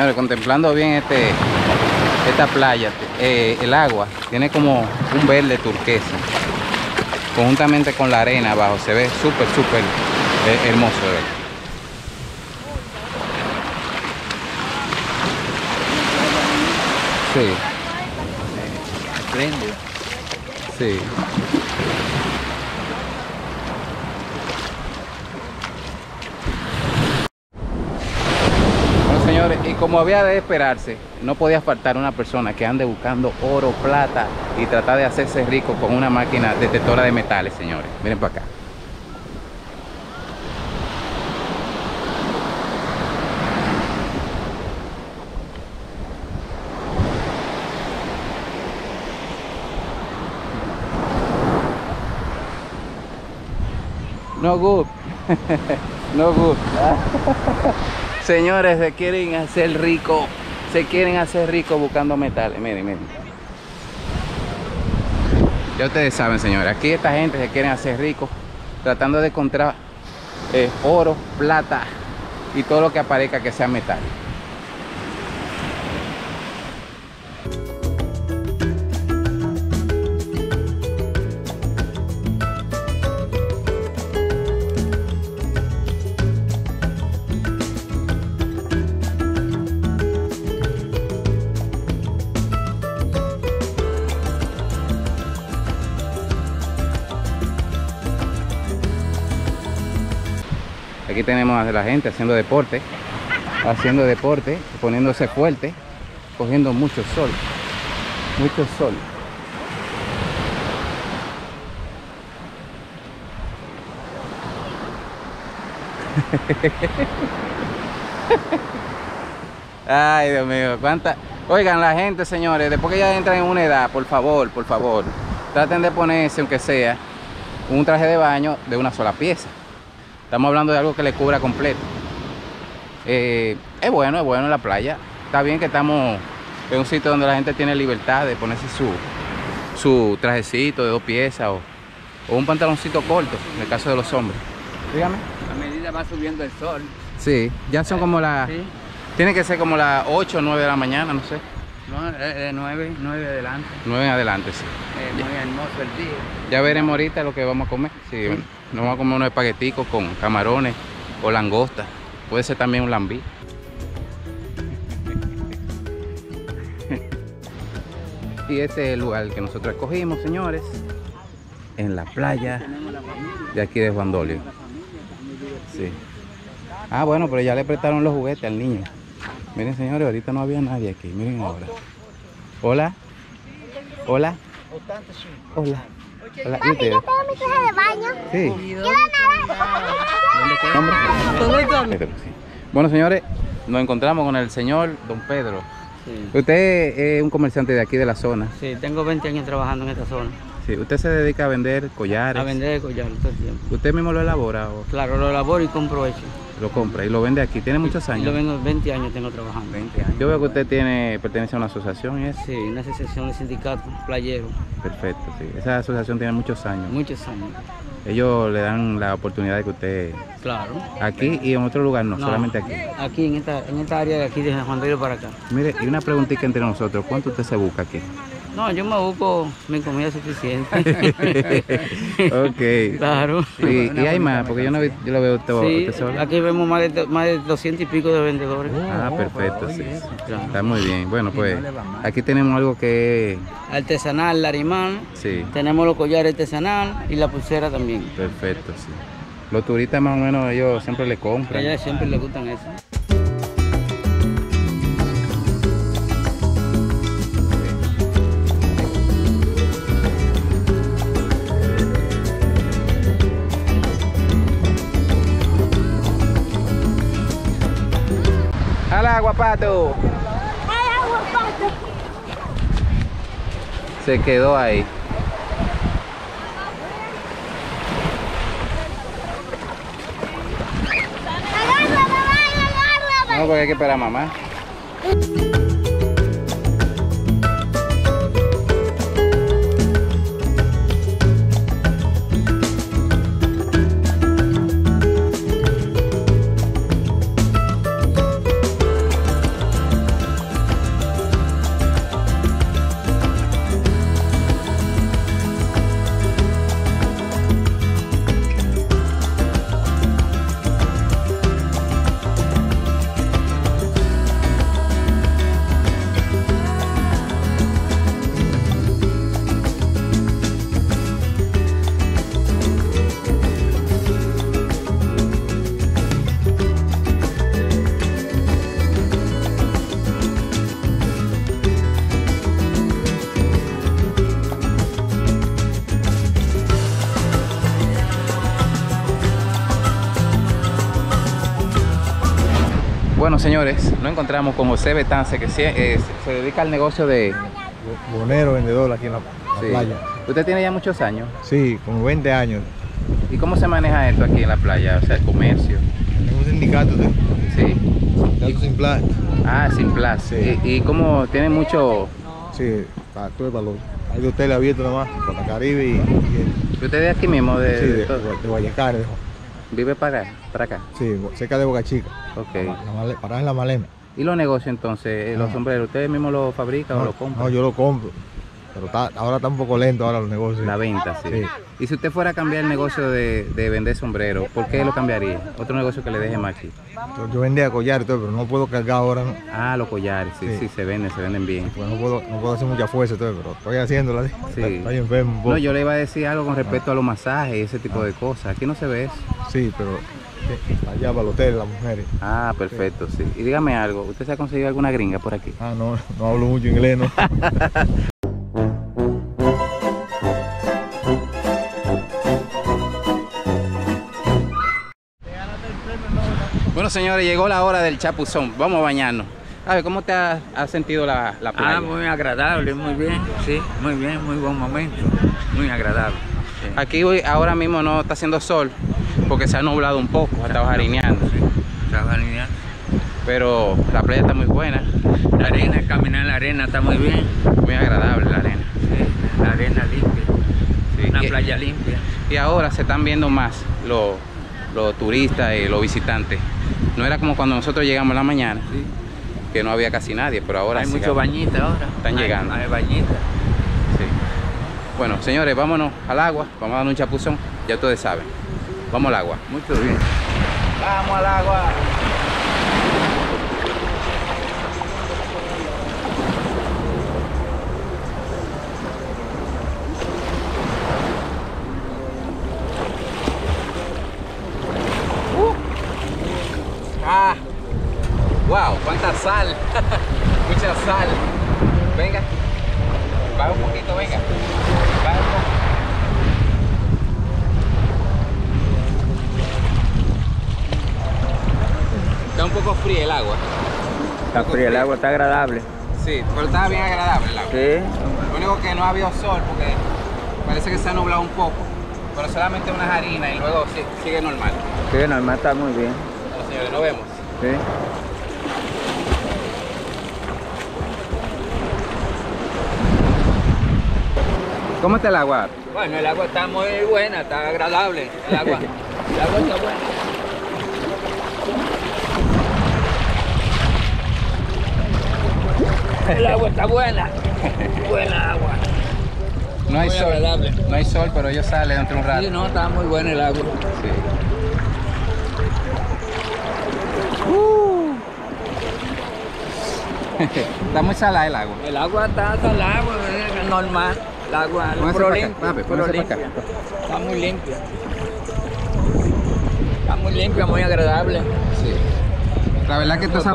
Señores, contemplando bien este, esta playa, eh, el agua tiene como un verde turquesa, conjuntamente con la arena abajo, se ve súper, súper eh, hermoso. Sí, Espléndido. sí. Bueno, señores, y como había de esperarse, no podía faltar una persona que ande buscando oro, plata y tratar de hacerse rico con una máquina detectora de metales, señores. Miren para acá. No good. no good. Señores, se quieren hacer rico. Se quieren hacer rico buscando metales. Miren, miren. Ya ustedes saben, señores. Aquí esta gente se quieren hacer rico tratando de encontrar eh, oro, plata y todo lo que aparezca que sea metal. Aquí tenemos a la gente haciendo deporte, haciendo deporte, poniéndose fuerte, cogiendo mucho sol, mucho sol. Ay, Dios mío, cuánta. Oigan, la gente, señores, después que ya entran en una edad, por favor, por favor, traten de ponerse, aunque sea, un traje de baño de una sola pieza. Estamos hablando de algo que le cubra completo. Eh, es bueno, es bueno en la playa. Está bien que estamos en un sitio donde la gente tiene libertad de ponerse su, su trajecito de dos piezas o, o un pantaloncito corto, en el caso de los hombres. Dígame. A medida va subiendo el sol. Sí, ya son como las... Sí. Tiene que ser como las 8 o 9 de la mañana, no sé. No, es de 9, 9 adelante. 9 en adelante, sí. Es muy hermoso el día. Ya veremos ahorita lo que vamos a comer. Sí, nos vamos a comer unos espagueticos con camarones o langosta. Puede ser también un lambí. y este es el lugar que nosotros escogimos, señores. En la playa de aquí de Juan Dolio. Sí. Ah, bueno, pero ya le prestaron los juguetes al niño. Miren, señores, ahorita no había nadie aquí. Miren ahora. Hola. Hola. Hola. Hola. ¿Y ustedes? Yo tengo mi traje de baño. Sí. Yo nada. Sí. Bueno, señores, nos encontramos con el señor Don Pedro. Sí. Usted es un comerciante de aquí de la zona. Sí, tengo 20 años trabajando en esta zona. Sí. Usted se dedica a vender collares. A vender collares todo el tiempo. ¿Usted mismo lo elabora o Claro, lo elaboro y compro hecho. Lo compra y lo vende aquí? ¿Tiene muchos años? lo vengo 20 años tengo trabajando. 20 años. Yo veo que usted tiene, pertenece a una asociación y es Sí, una asociación de sindicatos playeros. perfecto. Sí. Esa asociación tiene muchos años. Muchos años. Ellos le dan la oportunidad de que usted Claro. aquí y en otro lugar no, No. solamente aquí. Aquí en esta, en esta área de aquí de San Juan Diego para acá. Mire, y una preguntita entre nosotros, ¿cuánto usted se busca aquí? No, yo me busco mi comida suficiente. ok. claro. Sí, y hay más, porque yo no vi- yo lo veo todo Sí, usted solo. aquí vemos más de, más de 200 y pico de vendedores. Ah, perfecto, sí. Claro. Está muy bien. Bueno, pues aquí tenemos algo que Artesanal, larimán. sí, Tenemos los collares artesanal y la pulsera también. perfecto, sí. Los turistas más o menos ellos siempre le A compran. ella siempre le gustan eso. ¡Al agua, pato! Ay, agua, pato. Se quedó ahí. Agárrame, vaya, agárrame. No, porque hay que esperar a mamá. Señores, nos encontramos con José Betance, que eh, se- se dedica al negocio de... Bonero, vendedor aquí en la, la sí. playa. Usted tiene ya muchos años. Sí, como 20 años. ¿Y cómo se maneja esto aquí en la playa? O sea, el comercio. Tengo un sindicato de Sí. sindicato sin plan. Ah, sin plaza. Sí. ¿Y, y cómo tiene mucho... Sí, para todo el valor. Hay dos hoteles abiertos nomás, para Caribe y, y ¿Usted de aquí mismo? De, sí, de de, de de- ¿Vive para acá? Para acá. sí, cerca de Boca Chica. Ok. La para en la Malena. ¿Y los negocios entonces? eh, ¿Los Ah. sombreros? ¿Ustedes mismos los fabrican o los compran? no, yo lo compro. Pero está- ahora está un poco lento ahora los negocios. La venta, sí. Sí. Y si usted fuera a cambiar el negocio de, de vender sombreros, ¿por qué lo cambiaría? Otro negocio que le deje más aquí. Yo, yo vendía collar y todo, pero no puedo cargar ahora, ¿no? Ah, los collares, sí, sí, Sí. se venden, se venden bien. Pues no puedo, no puedo hacer mucha fuerza todo, pero estoy haciéndola. ¿sí? Sí. Estoy enfermo. No, yo le iba a decir algo con respecto a los masajes y ese tipo de cosas. Aquí no se ve eso. Sí, pero sí, allá para el hotel, las mujeres. Ah, perfecto, sí. Y dígame algo, ¿usted se ha conseguido alguna gringa por aquí? Ah, no, no hablo mucho inglés, ¿no? Bueno, señores, llegó la hora del chapuzón. Vamos a bañarnos. A ver, ¿cómo te has has sentido la, la playa? Ah, muy agradable, muy bien, sí, muy bien, muy buen momento, muy agradable. sí. Aquí hoy, ahora mismo no está haciendo sol porque se ha nublado un poco, ha estado jarineando. Trabajar lineal. Pero la playa está muy buena, La arena, caminar en la arena está muy bien, muy agradable la arena. sí, la arena limpia, Sí, una playa limpia. Y ahora se están viendo más los, los turistas y los visitantes. No era como cuando nosotros llegamos en la mañana, Sí. que no había casi nadie, pero ahora Hay sí. muchos bañitas ahora. Están Hay- llegando. Hay bañitas. Sí. Bueno, señores, vámonos al agua, vamos a dar un chapuzón, ya ustedes saben. Vamos al agua. Mucho bien. Vamos al agua. Uh. Ah, wow, cuánta sal, mucha sal. Venga, baja un poquito, venga. Baja un poco. Está un poco fría el agua. Está fría, el agua está agradable. Sí, pero está bien agradable el agua. Sí. Lo único que no ha habido sol porque parece que se ha nublado un poco, pero solamente unas harinas y luego sigue normal. Sí, normal está muy bien. Bueno, señores, nos vemos. Sí. ¿Cómo está el agua? Bueno, el agua está muy buena, está agradable. El agua, el agua está buena. El agua está buena. Buena agua. No hay Muy sol. agradable. No hay sol, pero ellos salen dentro de un rato. Sí, no, está muy buena el agua. Sí. está muy salada el agua. El agua está salada, es normal. El agua, limpia, para limpia. Está muy limpia. Está muy limpia, muy agradable. Sí. La verdad que todas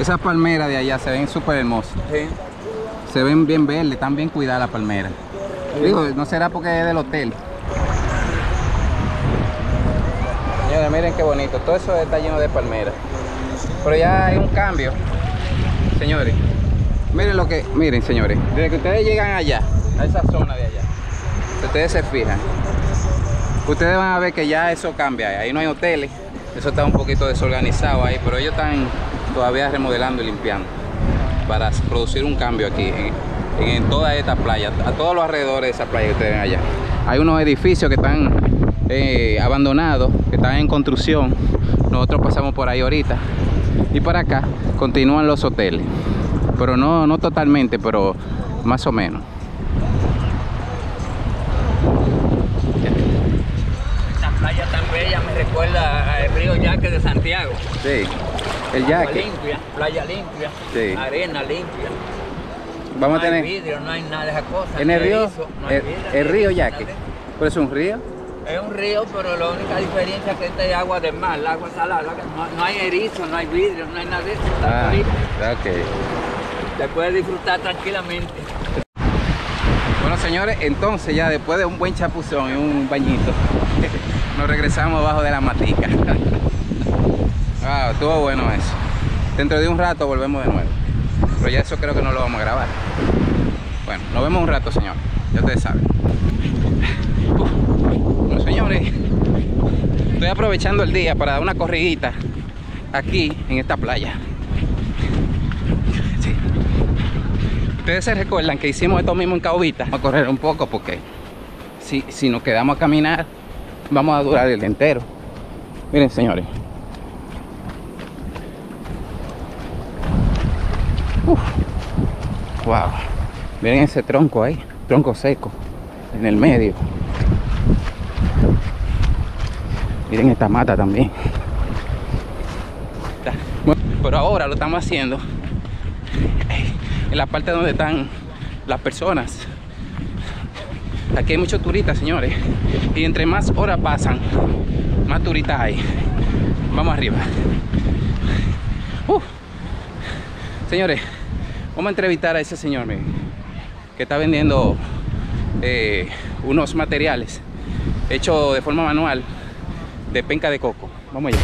esas palmeras de allá se ven súper hermosas. Sí. Se ven bien verdes, están bien cuidadas las palmeras. Digo, no será porque es del hotel. Señores, miren qué bonito. Todo eso está lleno de palmeras. Pero ya hay un cambio. Señores, miren lo que. Miren, señores. Desde que ustedes llegan allá, a esa zona de allá, si ustedes se fijan, ustedes van a ver que ya eso cambia. Ahí no hay hoteles. Eso está un poquito desorganizado ahí, pero ellos están todavía remodelando y limpiando para producir un cambio aquí en, toda esta playa, a todos los alrededores de esa playa que ustedes ven allá. Hay unos edificios que están eh, abandonados, que están en construcción. Nosotros pasamos por ahí ahorita. Y para acá continúan los hoteles. Pero no, no totalmente, pero más o menos. Esta playa tan bella me recuerda al río Yaque de Santiago. Sí. El Agua yaque. limpia, playa limpia, Sí. arena limpia. Vamos no a tener hay vidrio, no hay nada de esas cosas. en el río, erizo, no el, vidrio, el río Yaque. Pero es un río. Es un río, pero la única diferencia es que este es agua de mar, el agua salada. No, no hay erizo, no hay vidrio, no hay nada de eso. Está Ah, limpio. ok. Se puede disfrutar tranquilamente. Bueno, señores, entonces ya después de un buen chapuzón y un bañito, nos regresamos abajo de la matica. Wow, estuvo bueno eso. Dentro de un rato volvemos de nuevo. Pero ya eso creo que no lo vamos a grabar. Bueno, nos vemos un rato, señor. Ya ustedes saben. Bueno, señores, estoy aprovechando el día para dar una corridita aquí en esta playa. Ustedes se recuerdan que hicimos esto mismo en Caubita. Vamos a correr un poco porque si, si nos quedamos a caminar, vamos a durar el entero. Miren, señores. Wow. Miren ese tronco ahí, tronco seco, en el medio. Miren esta mata también. Pero ahora lo estamos haciendo en la parte donde están las personas. Aquí hay muchos turistas, señores. Y entre más horas pasan, más turistas hay. Vamos arriba. Uf. Señores, vamos a entrevistar a ese señor que está vendiendo eh, unos materiales hechos de forma manual de penca de coco. Vamos allá.